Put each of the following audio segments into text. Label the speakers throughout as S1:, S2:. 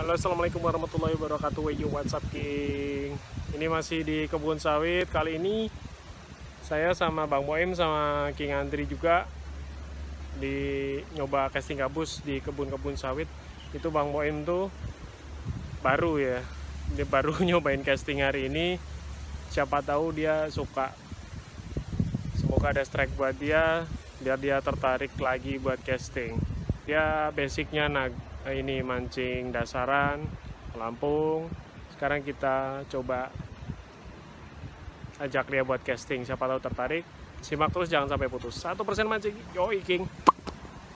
S1: Halo assalamualaikum warahmatullahi wabarakatuh. Yo what's up king? Ini masih di kebun sawit. Kali ini saya sama Bang Boim sama King Andri juga Di nyoba casting gabus di kebun-kebun sawit. Itu Bang Boim tuh baru ya. Dia baru nyobain casting hari ini. Siapa tahu dia suka. Semoga ada strike buat dia Biar dia tertarik lagi buat casting. Dia basicnya nag ini mancing dasaran Lampung. Sekarang kita coba ajak dia buat casting. Siapa tahu tertarik simak terus jangan sampai putus. Satu persen mancing. Yoi king.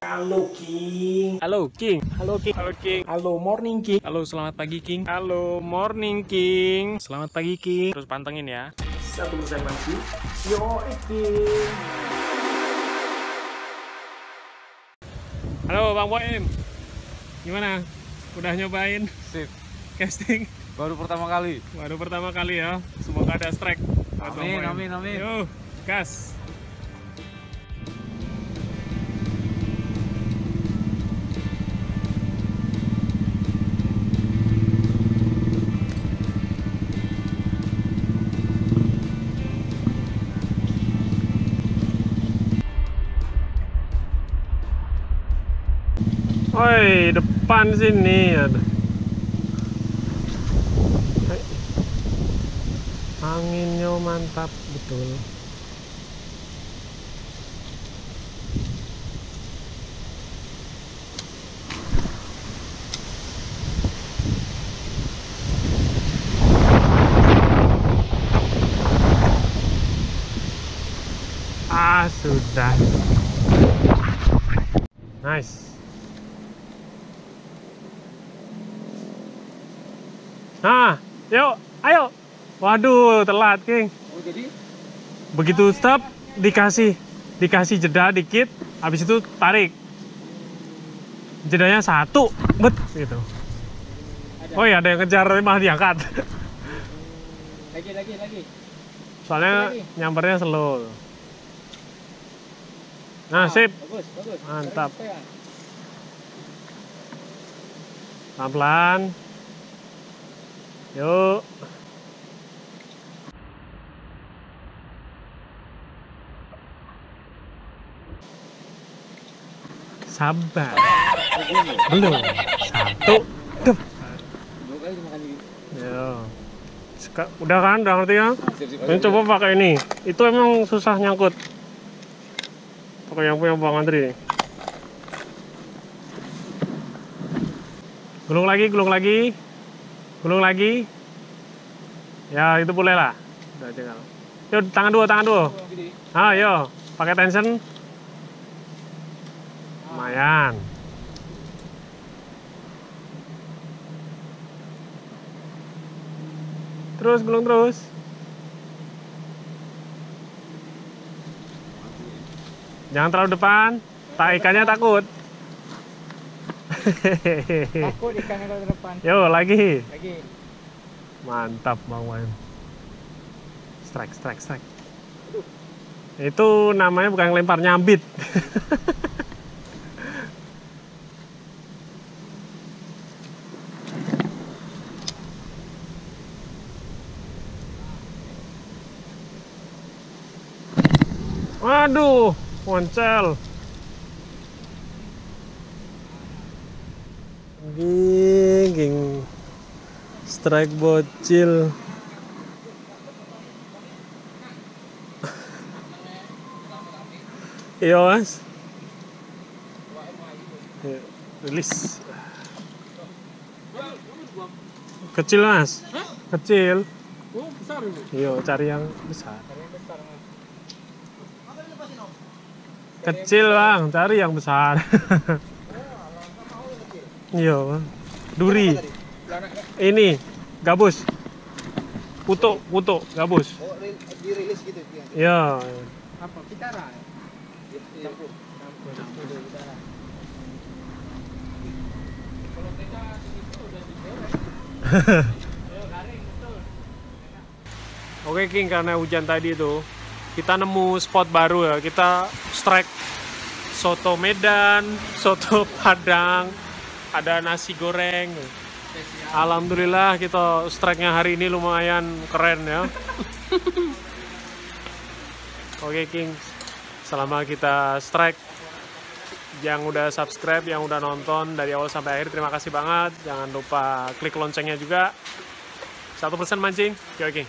S2: Halo King.
S1: halo king.
S2: Halo King.
S1: halo king.
S2: Halo morning King.
S1: halo selamat pagi king. Halo morning king. Selamat pagi king. Terus pantengin ya.
S2: Satu persen masih. Yo King.
S1: halo bang Boim gimana? Udah nyobain?
S3: Sip.
S1: casting?
S3: Baru pertama kali.
S1: baru pertama kali ya. Semoga ada strike.
S3: Amin, amin, amin.
S1: Yo, gas. Woi, depan sini ada. Anginnya mantap betul. Ah, sudah. Nice. Nah, yuk, ayo. Waduh, telat, King.
S3: Oh jadi?
S1: Begitu stop, dikasih dikasih jeda dikit, habis itu tarik. Jedanya satu, bet gitu. Oh iya, ada yang kejar malah diangkat.
S3: Lagi, lagi, lagi.
S1: Soalnya
S3: Lagi.
S1: nyampernya slow. Nah, sip.
S3: Bagus, bagus.
S1: Mantap.
S3: Pegang.
S1: Pelan-pelan. Yuk. Sabar. Belum. Satu.
S3: Gini.
S1: Yo. Seka- udah kan? Udah ngerti ya? Ini coba pakai ini. Itu emang susah nyangkut. Pakai yang punya Bang Andri. Gulung lagi, gulung lagi. Gulung lagi. Ya, itu boleh lah. Udah. Yuk, tangan dua, tangan dua. Ah, yo. Pakai tension. Lumayan. Terus, gulung terus. Jangan terlalu depan. Tak ikannya takut.
S3: Ikan kalau ke depan.
S1: Yo, lagi.
S3: Lagi.
S1: Mantap Bang Wayan. Strike, strike, strike. Itu namanya bukan lempar nyambit. Waduh, poncel. Ging, strike bocil. Iya mas. Ya, Rilis. Kecil mas. Kecil.
S3: Oh, besar ini.
S1: Iya, cari yang besar. Kecil bang, cari yang besar. Iya. Duri. Ini gabus. Kutuk, kutuk, gabus.
S4: Oh, dirilis gitu ya.
S1: Iya.
S3: Apa? Pitara. Campur. Campur. Campur. Pitara. Kalau kita itu udah digoreng.
S1: Oke King, karena hujan tadi itu kita nemu spot baru ya. Kita strike soto Medan, soto Padang, ada nasi goreng.
S3: spesial.
S1: Alhamdulillah kita strike-nya hari ini lumayan keren ya. Oke King, selama kita strike yang udah subscribe, yang udah nonton dari awal sampai akhir terima kasih banget. Jangan lupa klik loncengnya juga. Satu persen mancing, oke King.